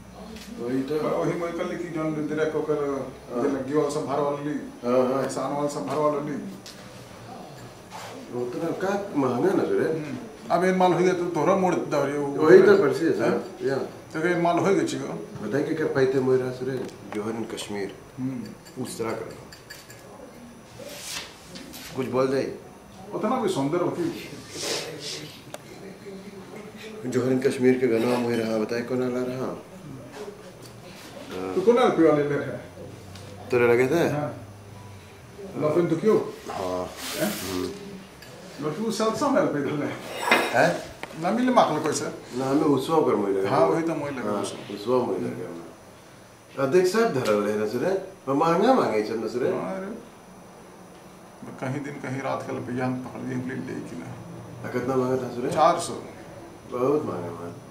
वही मैं कल की जन direct ओकर जे लगी वाला सब भरवा ली हाँ हाँ एहसान वाला सब भरवा ली उतना का महँगा ना रे अब इन माल हो गया तो तोहरा मोड़ दौरी वही तो परसी है या तो इन माल हो। गया छिगो बताइए क्या कर पाते मोरा सुरे जोहर इन कश्मीर उस तरह कर कुछ बोल दे उतना भी सुंदर होती जोहर इन कश्मीर के गाना मोरा हाँ बताइए कौन ला रहा? तो कौन पे वाले ले है तेरे लगे थे? हाँ। लफन तो क्यों? हाँ। लफू सेल सब पे धले है। ना मिले माखल कोई से? ना हमें उसवा कर मोरा हाँ वही तो मोई लगा। हाँ उसवा मोरा लगे अध्यक्ष साहब धरल है ना सुरे। महँगा मांगे चल ना सुरे। कहीं दिन कहीं रात के लपे जान पकड़ ली ले की ना। कितना मांगा था सुरे? चार सौ। बहुत महँगा मांगा